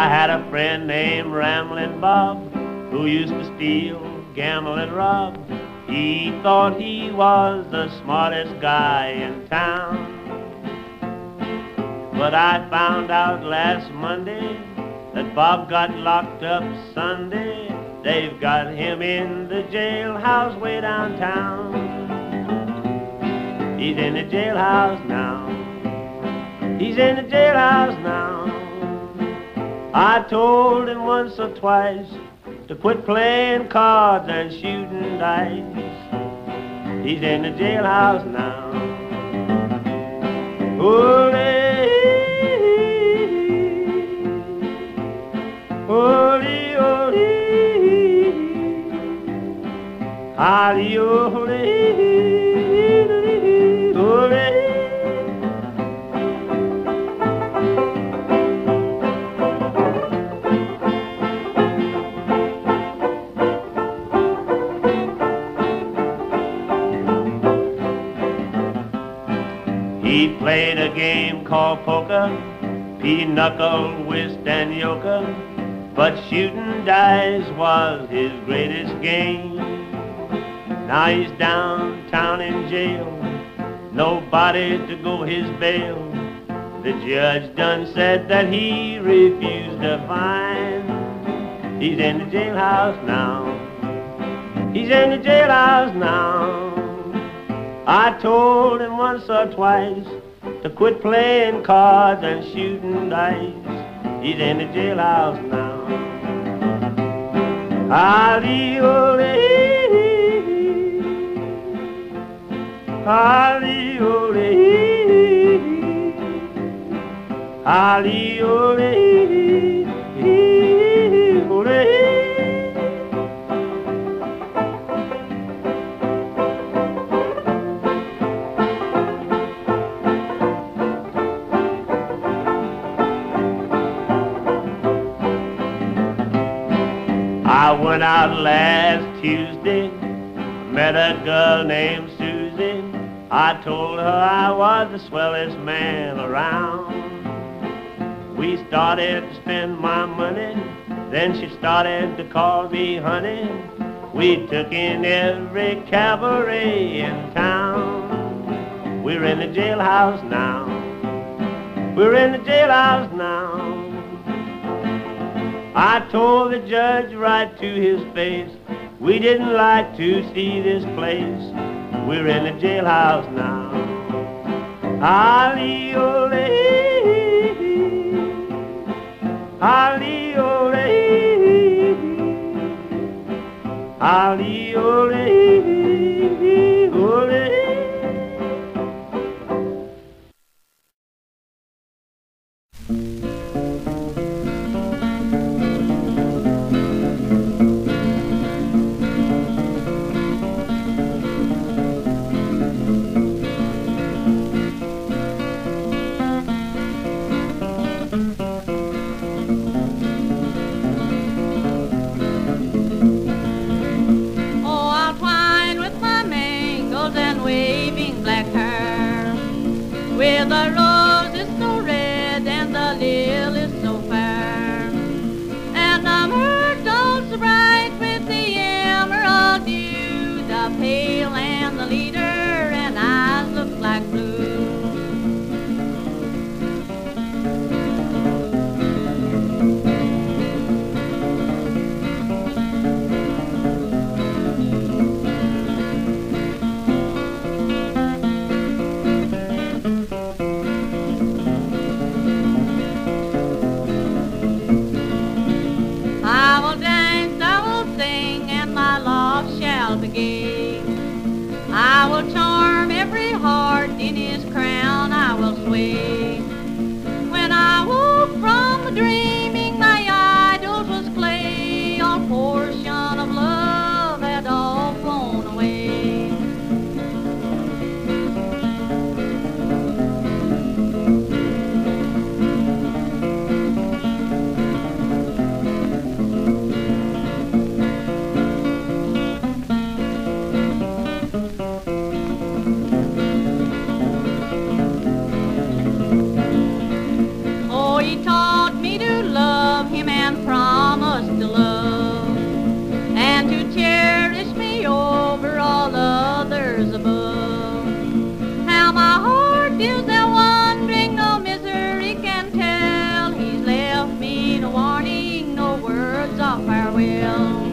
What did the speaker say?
I had a friend named Ramblin' Bob who used to steal, gamble, and rob. He thought he was the smartest guy in town. But I found out last Monday that Bob got locked up Sunday. They've got him in the jailhouse way downtown. He's in the jailhouse now. He's in the jailhouse now. I told him once or twice to quit playing cards and shooting dice. He's in the jailhouse now. Holy, He played a game called poker, pinochle, whist, and euchre, but shooting dice was his greatest game. Now he's downtown in jail, nobody to go his bail. The judge done said that he refused to fine. He's in the jailhouse now. He's in the jailhouse now. I told him once or twice to quit playing cards and shooting dice. He's in the jailhouse now. Ali ole, Ali ole, Ali ole. Out last Tuesday, met a girl named Susie. I told her I was the swellest man around. We started to spend my money, then she started to call me honey. We took in every cabaret in town. We're in the jailhouse now. We're in the jailhouse now. I told the judge right to his face, we didn't like to see this place. We're in the jailhouse now. Ali ole, Ali ole, Ali ole, pale and the leader crown, Still they're wondering, no misery can tell. He's left me no warning, no words of farewell.